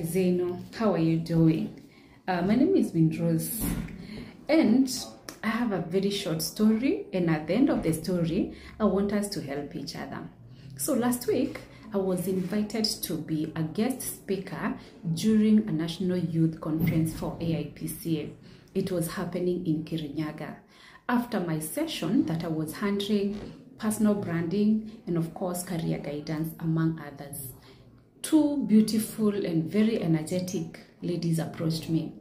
Zenu, how are you doing? Uh, my name is Rose, and I have a very short story and at the end of the story, I want us to help each other. So last week, I was invited to be a guest speaker during a national youth conference for AIPCA. It was happening in Kirinyaga. After my session that I was handling personal branding and of course career guidance among others two beautiful and very energetic ladies approached me.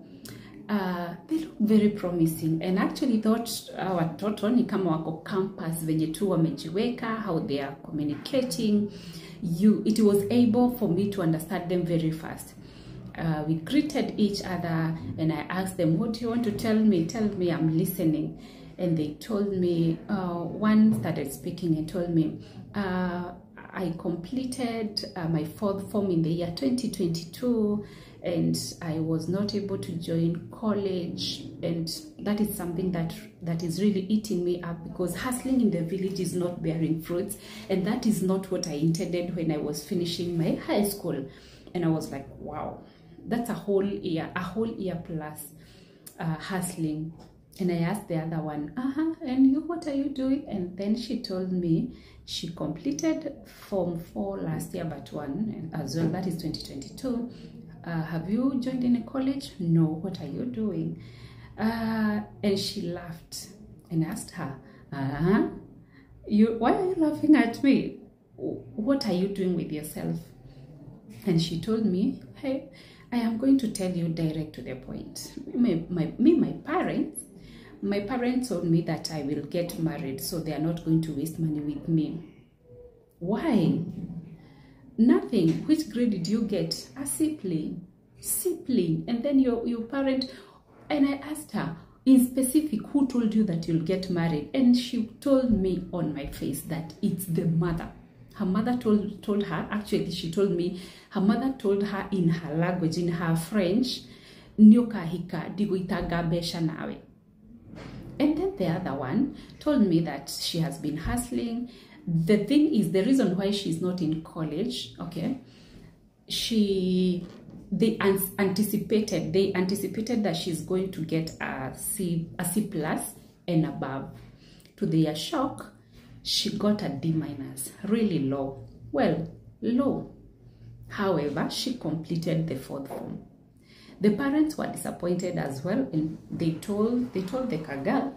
Uh, they look very promising and actually thought uh, watoto ni kama wako campus venye tu wamejiweka how they are communicating. You it was able for me to understand them very fast. Uh, we greeted each other and i asked them what do you want to tell me? Tell me i'm listening. And they told me uh, one started speaking and told me uh, I completed uh, my fourth form in the year 2022 and I was not able to join college. And that is something that that is really eating me up because hustling in the village is not bearing fruits. And that is not what I intended when I was finishing my high school. And I was like wow that's a whole year a whole year plus uh, hustling and I asked the other one uh-huh and you what are you doing and then she told me she completed Form 4 last year, but one as well, that is 2022. Uh, have you joined any college? No. What are you doing? Uh, and she laughed and asked her, uh-huh. you, why are you laughing at me? What are you doing with yourself? And she told me, hey, I am going to tell you direct to the point. My, my, me, my parents, my parents told me that I will get married, so they are not going to waste money with me. Why? Nothing. Which grade did you get? A. C plain. And then your, your parent, and I asked her, in specific, who told you that you'll get married? And she told me on my face that it's the mother. Her mother told, told her, actually, she told me, her mother told her in her language, in her French, niokahika diguitaga besha nawe. And then the other one told me that she has been hustling. The thing is, the reason why she's not in college, okay, she they anticipated they anticipated that she's going to get a C a C plus and above. To their shock, she got a D minus, really low. Well, low. However, she completed the fourth form. The parents were disappointed as well, and they told they told the girl,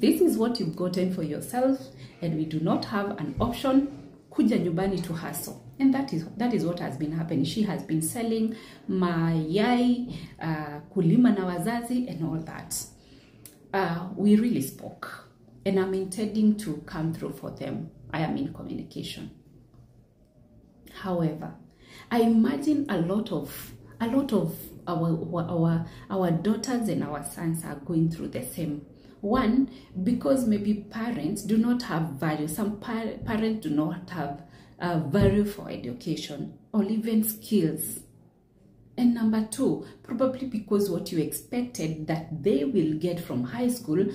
"This is what you've gotten for yourself, and we do not have an option. Kuja nyumbani to hustle." And that is that is what has been happening. She has been selling mayai, uh, kulima na wazazi, and all that. Uh, we really spoke, and I'm intending to come through for them. I am in communication. However, I imagine a lot of a lot of our, our, our daughters and our sons are going through the same. One, because maybe parents do not have value. Some par parents do not have uh, value for education or even skills. And number two, probably because what you expected that they will get from high school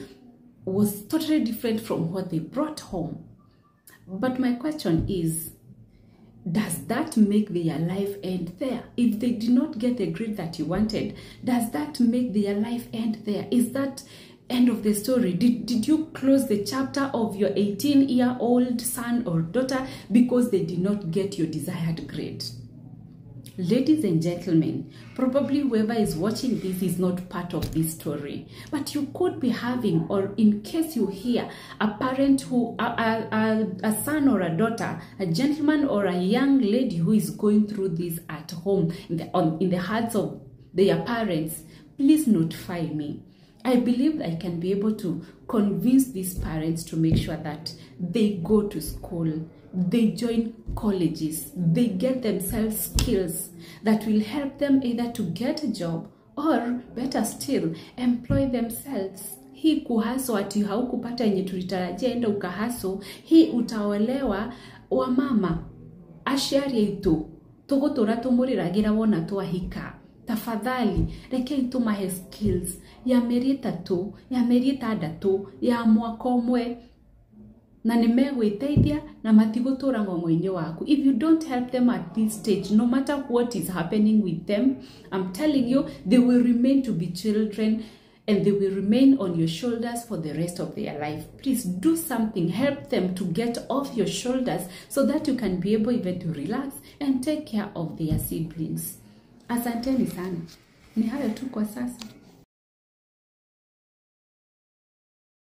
was totally different from what they brought home. But my question is, does that make their life end there? If they did not get the grade that you wanted, does that make their life end there? Is that end of the story? Did, did you close the chapter of your 18 year old son or daughter because they did not get your desired grade? Ladies and gentlemen, probably whoever is watching this is not part of this story, but you could be having, or in case you hear, a parent who, a, a, a, son or a daughter, a gentleman or a young lady who is going through this at home in the, on, in the hearts of their parents, please notify me. I believe I can be able to convince these parents to make sure that they go to school, they join colleges, they get themselves skills that will help them either to get a job or better still, employ themselves. Hii kuhaso ati haukupata yenye tulitarajia enda ukahaso, hii utaolewa wa mama. Aciari aitu tugutura tumuriragira wona twahika. Tafadhali rekei mahe skills. Ya merita tu, ya meri ĩtandatũ ya mwaka ũmwe na nä na matigũtũra ng'ong'o-inĩ waku. If you don't help them at this stage no matter what is happening with them i'm telling you they will remain to be children and they will remain on your shoulders for the rest of their life. Please do something. Help them to get off your shoulders so that you can be able even to relax and take care of their siblings. Asanteni sana. Ni hayo tu kwa sasa